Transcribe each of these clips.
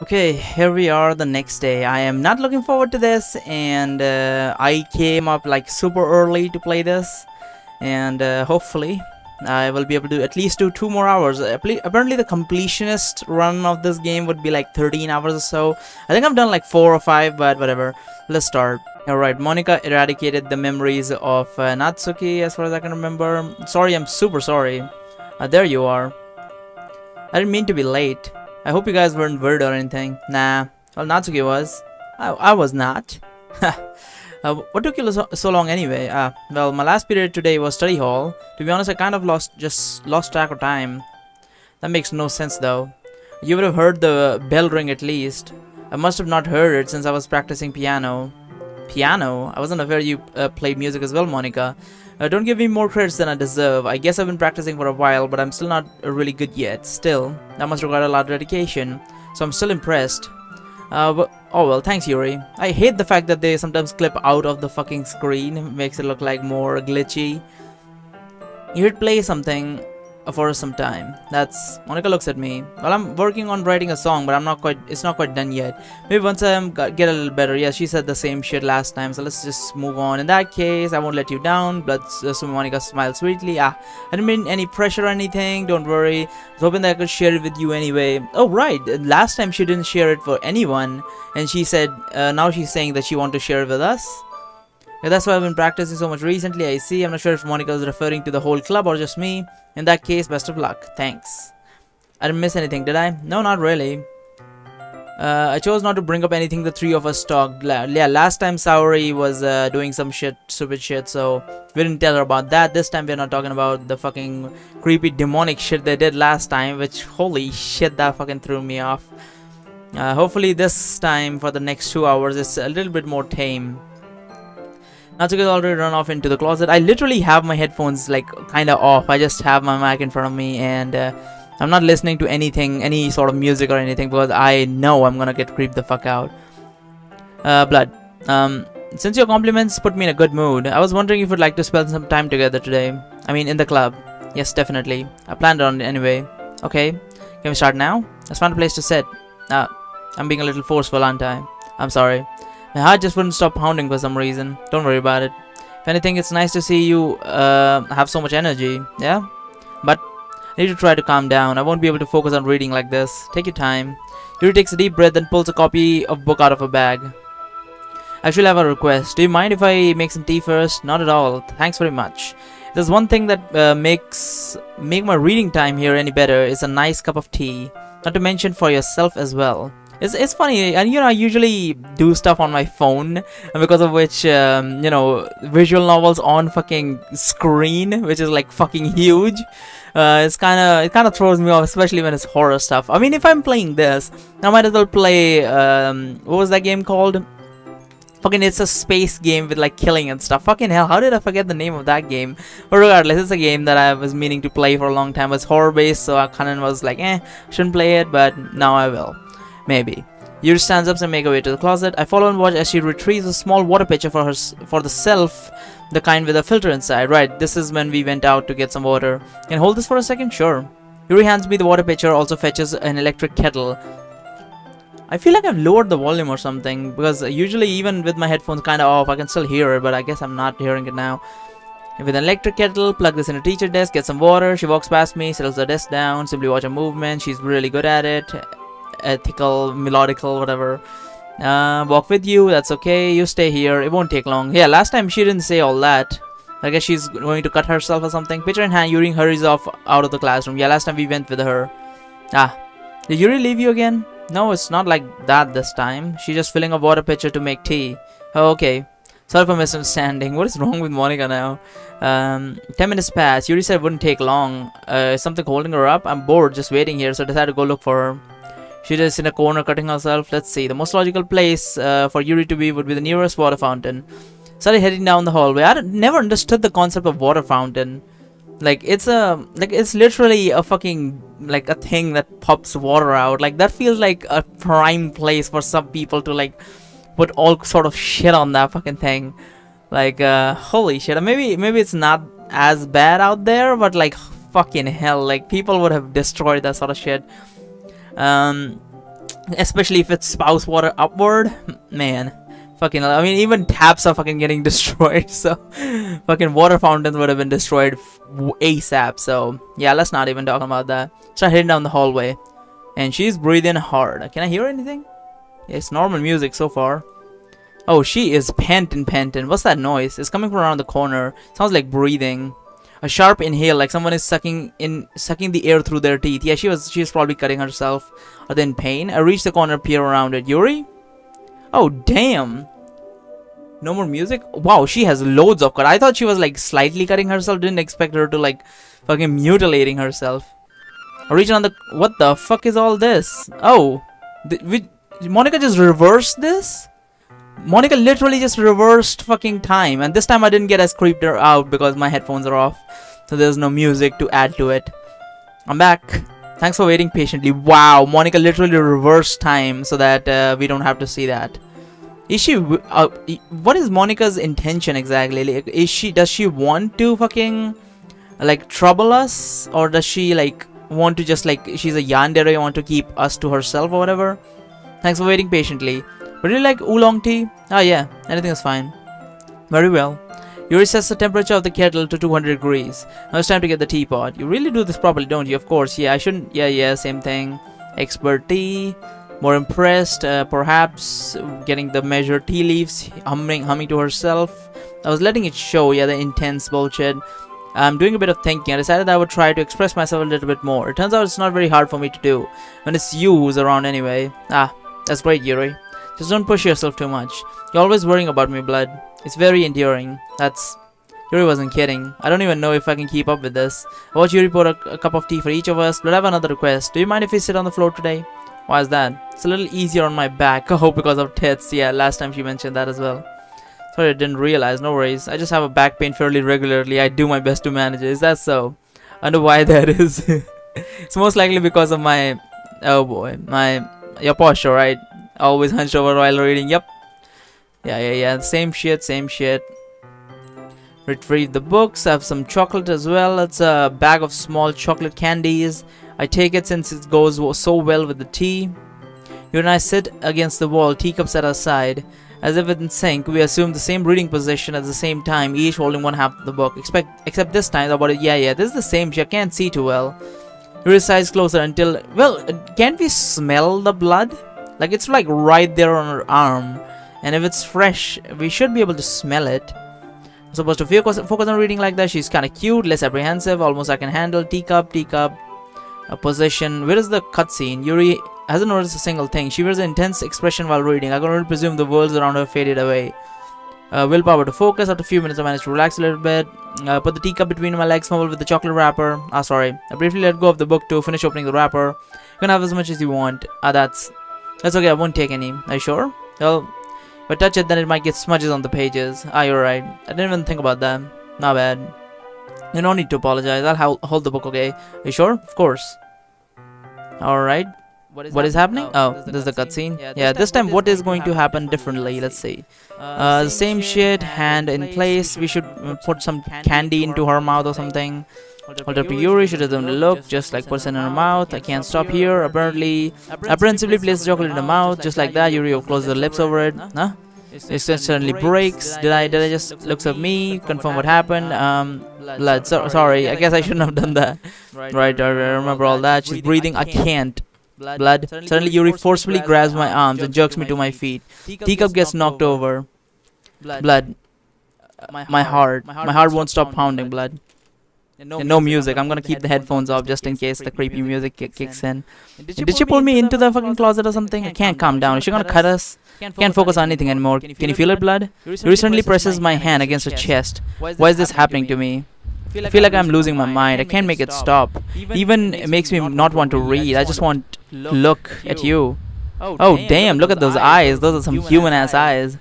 Okay, here we are the next day. I am not looking forward to this and uh, I came up like super early to play this and uh, hopefully I will be able to at least do two more hours. Apparently the completionist run of this game would be like 13 hours or so. I think I've done like 4 or 5 but whatever. Let's start. Alright, Monika eradicated the memories of uh, Natsuki as far as I can remember. Sorry, I'm super sorry. Uh, there you are. I didn't mean to be late. I hope you guys weren't worried or anything. Nah. Well, Natsuki was. I, I was not. uh, what took you so, so long anyway? Uh, well, my last period today was study hall. To be honest, I kind of lost just lost track of time. That makes no sense though. You would have heard the bell ring at least. I must have not heard it since I was practicing piano. Piano? I wasn't aware you uh, played music as well, Monika. Uh, don't give me more credits than I deserve. I guess I've been practicing for a while, but I'm still not really good yet. Still, that must require a lot of dedication. So I'm still impressed. Uh, oh well, thanks Yuri. I hate the fact that they sometimes clip out of the fucking screen. Makes it look like more glitchy. You should play something for some time. That's Monika looks at me. Well, I'm working on writing a song, but I'm not quite. It's not quite done yet. Maybe once I get a little better. Yeah, she said the same shit last time, so let's just move on. In that case, I won't let you down. But uh, so Monika smiled sweetly. Ah, I didn't mean any pressure or anything. Don't worry. I was hoping that I could share it with you anyway. Oh right, last time she didn't share it for anyone, and she said uh, now she's saying that she want to share it with us. Yeah, that's why I've been practicing so much recently, I see. I'm not sure if Monika is referring to the whole club or just me. In that case, best of luck. Thanks. I didn't miss anything, did I? No, not really. Uh, I chose not to bring up anything the three of us talked. Yeah, last time Sayori was uh, doing some shit, stupid shit, so we didn't tell her about that. This time we're not talking about the fucking creepy demonic shit they did last time, which holy shit, that fucking threw me off. Uh, hopefully this time for the next two hours it's a little bit more tame. Natsuki's already run off into the closet. I literally have my headphones like kind of off. I just have my mic in front of me and uh, I'm not listening to anything, any sort of music or anything because I know I'm gonna get creeped the fuck out. Uh, Blood. Um, since your compliments put me in a good mood, I was wondering if you'd like to spend some time together today. I mean, in the club. Yes, definitely. I planned on it anyway. Okay, can we start now? Let's find a place to sit. Uh, I'm being a little forceful, aren't I? I'm sorry. My heart just wouldn't stop pounding for some reason. Don't worry about it. If anything, it's nice to see you uh, have so much energy, yeah? But I need to try to calm down. I won't be able to focus on reading like this. Take your time. Yuri takes a deep breath and pulls a copy of book out of her bag. I actually have a request. Do you mind if I make some tea first? Not at all. Thanks very much. There's one thing that uh, makes make my reading time here any better is a nice cup of tea. Not to mention for yourself as well. It's, it's funny, and you know, I usually do stuff on my phone, because of which, um, you know, visual novels on fucking screen, which is like fucking huge. Uh, it's kind of it kind of throws me off, especially when it's horror stuff. I mean, if I'm playing this, I might as well play. Um, what was that game called? Fucking, it's a space game with like killing and stuff. Fucking hell, how did I forget the name of that game? But regardless, it's a game that I was meaning to play for a long time. It's horror based, so I kind of was like, eh, shouldn't play it, but now I will. Maybe. Yuri stands up and make her way to the closet. I follow and watch as she retrieves a small water pitcher for her for the self, the kind with a filter inside. Right, this is when we went out to get some water. Can hold this for a second? Sure. Yuri hands me the water pitcher, also fetches an electric kettle. I feel like I've lowered the volume or something because usually even with my headphones kind of off, I can still hear it, but I guess I'm not hearing it now. With an electric kettle, plug this in a teacher desk, get some water. She walks past me, settles the desk down, simply watch her movement. She's really good at it ethical, melodical, whatever. Uh, walk with you, that's okay. You stay here, it won't take long. Yeah, last time she didn't say all that. I guess she's going to cut herself or something. Picture in hand, Yuri hurries off out of the classroom. Yeah, last time we went with her. Ah, did Yuri leave you again? No, it's not like that this time. She's just filling a water pitcher to make tea. Oh, okay. Sorry for misunderstanding. What is wrong with Monika now? Um, 10 minutes passed. Yuri said it wouldn't take long. Uh, something holding her up? I'm bored just waiting here, so I decided to go look for her. She's just in a corner cutting herself. Let's see. The most logical place uh, for Yuri to be would be the nearest water fountain. Started heading down the hallway. I never understood the concept of water fountain. Like it's a like it's literally a fucking like a thing that pops water out. Like that feels like a prime place for some people to like put all sort of shit on that fucking thing. Like uh holy shit. Maybe maybe it's not as bad out there, but like fucking hell, like people would have destroyed that sort of shit. Um, especially if it's spouse water upward. Man, fucking. I mean, even taps are fucking getting destroyed. So, fucking water fountains would have been destroyed ASAP. So, yeah, let's not even talk about that. Start heading down the hallway, and she's breathing hard. Can I hear anything? Yeah, it's normal music so far. Oh, she is panting, panting. What's that noise? It's coming from around the corner. Sounds like breathing. A sharp inhale, like someone is sucking in, sucking the air through their teeth. Yeah, she was, she was probably cutting herself. Or then pain. I reach the corner, peer around at Yuri? Oh, damn. No more music? Wow, she has loads of cut. I thought she was like slightly cutting herself. Didn't expect her to like fucking mutilating herself. I reach on the. What the fuck is all this? Oh, we, Monika just reversed this? Monika literally just reversed fucking time and this time I didn't get as creeped out because my headphones are off so there's no music to add to it. I'm back. Thanks for waiting patiently. Wow, Monika literally reversed time so that uh, we don't have to see that. Is she uh, what is Monika's intention exactly? Like, is she does she want to fucking like trouble us or does she like want to just like she's a yandere want to keep us to herself or whatever? Thanks for waiting patiently. Would you like oolong tea? Ah yeah, anything is fine. Very well. You recess the temperature of the kettle to 200 degrees. Now it's time to get the teapot. You really do this properly, don't you? Of course, yeah, I shouldn't... Yeah, yeah, same thing. Expert tea. More impressed, uh, perhaps getting the measured tea leaves, humming, humming to herself. I was letting it show, yeah, the intense bullshit. I'm doing a bit of thinking. I decided I would try to express myself a little bit more. It turns out it's not very hard for me to do. When it's you who's around anyway. Ah, that's great, Yuri. Just don't push yourself too much. You're always worrying about me, blood. It's very enduring. That's... Yuri wasn't kidding. I don't even know if I can keep up with this. I watch Yuri pour a, a cup of tea for each of us, but I have another request. Do you mind if we sit on the floor today? Why is that? It's a little easier on my back. Oh, because of tits. Yeah, last time she mentioned that as well. Sorry, I didn't realize. No worries. I just have a back pain fairly regularly. I do my best to manage it. Is that so? I know why that is. it's most likely because of my... Oh boy. My... Your posture, right? Always hunched over while reading. Yep. Yeah, yeah, yeah. Same shit, same shit. Retrieve the books. I have some chocolate as well. It's a bag of small chocolate candies. I take it since it goes so well with the tea. You and I sit against the wall, teacups at our side. As if in sync, we assume the same reading position at the same time, each holding one half of the book. Expect, except this time, about it, yeah, yeah, this is the same shit. I can't see too well. You size closer until, well, uh, can't we smell the blood? Like it's like right there on her arm. And if it's fresh, we should be able to smell it. I'm supposed to focus, focus on reading like that. She's kind of cute, less apprehensive, almost I can handle. Teacup, teacup, a position. Where is the cutscene? Yuri hasn't noticed a single thing. She wears an intense expression while reading. I can only presume the worlds around her faded away. Uh, willpower to focus. After a few minutes, I managed to relax a little bit. Uh, put the teacup between my legs, fumble with the chocolate wrapper. Ah, sorry. I briefly let go of the book to finish opening the wrapper. You can have as much as you want. Ah, that's that's okay, I won't take any. Are you sure? Well, if I touch it, then it might get smudges on the pages. Ah, you're right. I didn't even think about that. Not bad. You don't need to apologize. I'll hold the book, okay? Are you sure? Of course. Alright. What is, what is happening? Oh, oh this is the cutscene. Yeah, yeah, this time what is going to happen differently? Let's see. Uh, uh the same shit, hand in place. We should put some candy into her mouth or something. Hold up to Yuri, she doesn't look, just like puts in her mouth. I can't stop here. Apparently, apprehensively place the chocolate in the mouth, just like that. Yuri closes her lips over it. Huh? It suddenly breaks. Did I did I just looks at me, confirm what happened? Um, blood. So, sorry, I guess I shouldn't have done that. Right, I remember all that. She's breathing. I can't. Blood. Suddenly, Yuri forcefully grabs my arms and jerks me to my feet. Teacup gets knocked over. Blood. My heart. My heart won't stop pounding. Blood. And no, and no music. I'm gonna keep the headphones off just in case the creepy music kicks in. Did she pull me into the fucking closet or something? I can't calm down. Is she gonna cut us? Can't focus on anything anymore. Can you feel it, blood? He recently presses my hand against her chest. Why is this happening to me? I feel like I'm losing my mind. I can't make it stop. Even it makes me not want to read. I just want to look at you. Oh, oh damn! Look at those eyes. Those are some human ass eyes.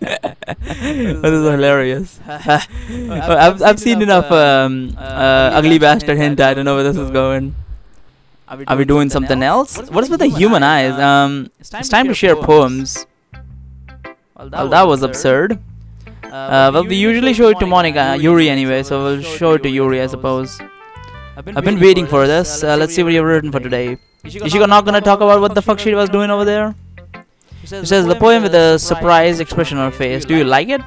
This is hilarious. I've, I've seen enough um, uh, ugly bastard hint. I don't know where this is going. Are we doing, Are we doing something, else? else? What is with the human eyes? Um, it's time to share poems. Well, that, well, that was absurd. Uh, uh, well, we usually show it to Monika, Yuri anyway, so we'll show it to Yuri, I suppose. I've been waiting for this. Uh, let's see what you've written for today. Is she not gonna talk about what the fuck she was doing over there? She says the poem with a surprised expression on her face. Do you like it?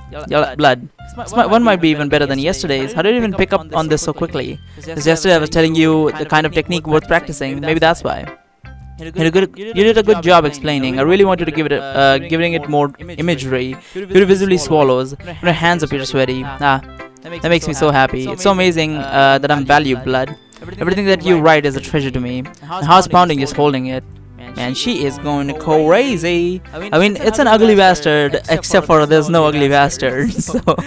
Blood. One might be even better than yesterday's. How did you even pick up on this so quickly? Because yesterday I was telling you the kind of technique worth practicing. Maybe that's why. You did, good, you did a good job explaining. I really wanted to give it, a, uh, giving it more imagery. Beauty visibly swallows. Her hands appear sweaty. Ah, that makes me so happy. It's so amazing uh, that I'm valued, blood. Everything that you write is a treasure to me. My heart's pounding just holding it. Man, she is going crazy. I mean, it's an ugly bastard, except for there's no ugly bastard. So,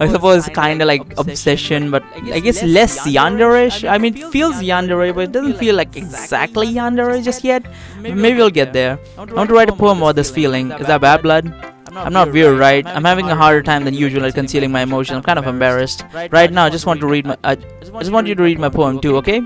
I suppose kind of like obsession, but I guess less yanderish. I mean, it feels yandere, but it doesn't feel like exactly yandere just yet. Maybe we'll get there. I want to write a poem about this feeling. Is that bad blood? I'm not weird, right? I'm having a harder time than usual at concealing my emotions. I'm kind of embarrassed. Right now, I just want to read my. I just want you to read my poem too, okay?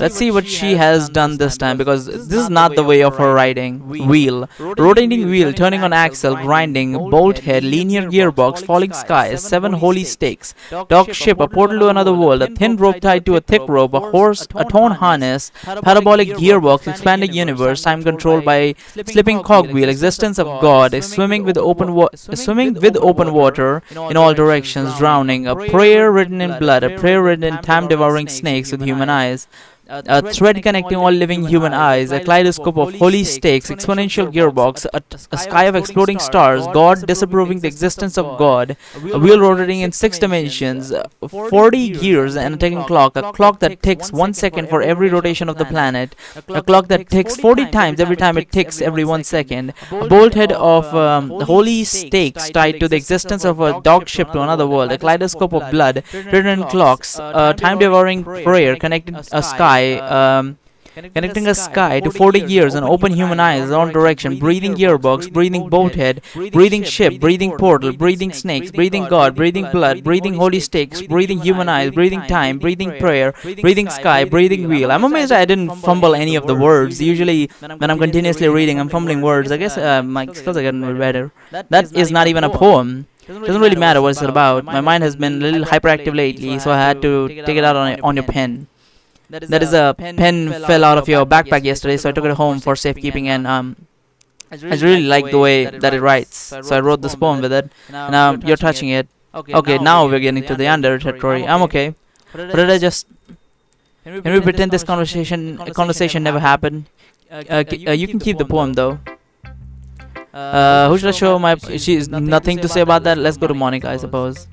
Let's see what she has done this time because this is not the way of her riding. Wheel. Rotating wheel, turning on axle, grinding, bolt head, linear gearbox, falling skies, seven holy stakes, dog ship, a portal to another world, a thin rope tied to a thick rope, a horse, a torn harness, parabolic gearbox, expanding universe, time controlled by slipping cogwheel, existence of God, swimming with open swimming with open water in all directions, drowning, a prayer written in blood, a prayer written in time-devouring snakes with human eyes a thread connecting all living human eyes, a kaleidoscope of holy stakes, exponential gearbox, a, a sky of exploding stars, God disapproving the existence of God, a wheel rotating in six dimensions, uh, uh, 40 gears and a ticking clock, a clock that ticks one second for every rotation of the planet, a clock that ticks 40 times every time it ticks every one second, a bolt head of um, uh, holy stakes tied to the existence of a dog ship to another world, a kaleidoscope of blood, written in clocks, a time-devouring prayer connecting a sky sky, um, connecting a sky to 40 gears and open human eyes on direction, breathing gearbox, breathing boathead, breathing ship, breathing portal, breathing snakes, breathing God, breathing blood, breathing holy stakes, breathing human eyes, breathing time, breathing prayer, breathing sky, breathing wheel. I'm amazed I didn't fumble any of the words. Usually, when I'm continuously reading, I'm fumbling words. I guess uh, my skills are getting better. That is not even a poem. Doesn't really matter what it's about. My mind has been a little hyperactive lately, so I had to take it out on, on your pen. That is, that is a, a pen, pen fell, fell out of your backpack, backpack yesterday, so I took it home for safekeeping and um, I really, I really like the way that it, that it writes. So I wrote this poem with it. Now you're, touching it. Okay, okay now we're getting to the under territory. I'm okay. But did I just... Can we pretend this conversation conversation never happened? Uh, uh, you can keep the poem though. Uh, who should I show my... She's nothing to say about that. Let's go to Monika, I suppose.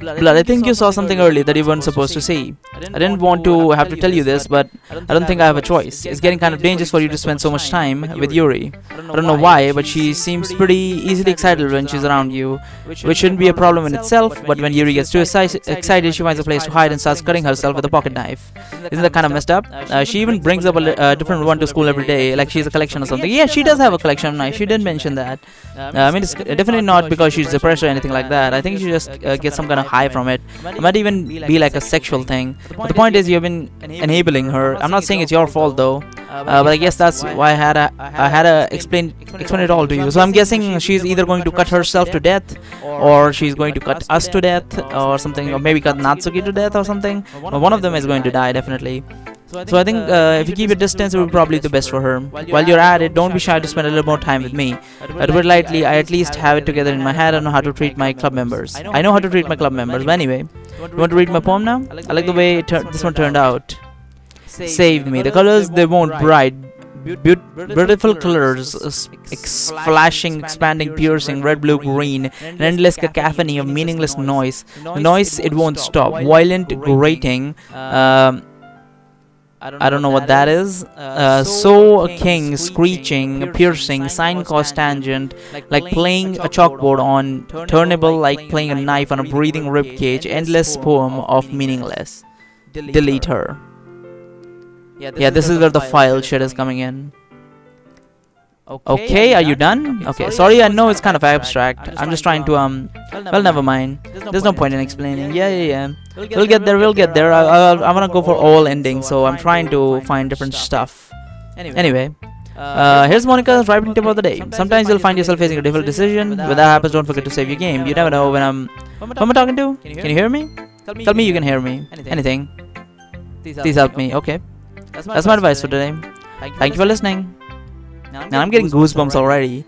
Blood, I think you saw something early that you weren't supposed to see. I didn't want to have to tell you this, but I don't think I have a choice. It's getting kind of dangerous for you to spend so much time with Yuri. I don't know why, but she seems pretty easily excited when she's around you, which shouldn't be a problem in itself, but when Yuri gets too excited, she finds a place to hide and starts cutting herself with a pocket knife. Isn't that kind of messed up? Uh, she even brings up a uh, different one to school every day, like she's a collection or something. Yeah, she does have a collection of knives. She did mention that. Uh, I mean, it's definitely not because she's depressed or anything like that. I think she just uh, gets some kind of high from it. It might even be like a sexual thing. But the point is, you've been enabling her. I'm not saying it's your fault though, uh, but I guess that's why I had to, I had to explain explain it all to you. So I'm guessing she's either going to cut herself to death, or she's going to cut us to death, or something, or maybe cut Natsuki to death or something. But one of them is going to die definitely. So I think uh, if you keep your distance, it will probably be the best for her. While you're at it, don't be shy to spend a little more time with me. I do it lightly, I at least have it together in my head, I know how to treat my club members. I know how to treat my club members, but anyway. You want to read my poem now? I like the way this one turned out. Save me. The colors, they won't bright. beautiful colors, flashing, expanding, piercing, red, blue, green, an endless cacophony of meaningless noise. The noise, it won't stop. Violent, grating, um, I don't, I don't know, what that is. Uh, uh so a king screeching, piercing, sine cos tangent, like playing a chalkboard on turnable, like playing a knife on a breathing rib cage, endless poem of meaningless. Delete her. Yeah, this is where the file shit is coming in. Okay, are you done? Okay, sorry, I know it's kind of abstract. I'm just trying to, um, well, never mind. There's no point in explaining. Yeah, yeah, yeah. We'll get there, we'll get there. I, I, I want to go for all endings, so I'm trying to find different stuff. Anyway, uh, here's Monika's writing tip of the day. Sometimes you'll find yourself facing a difficult decision. When that happens, don't forget to save your game. You never know when I'm... Who am I talking to? Can you hear me? Tell me you can hear me. Anything. Please help me. Okay. that's my advice for today thank you for listening now i'm getting goosebumps already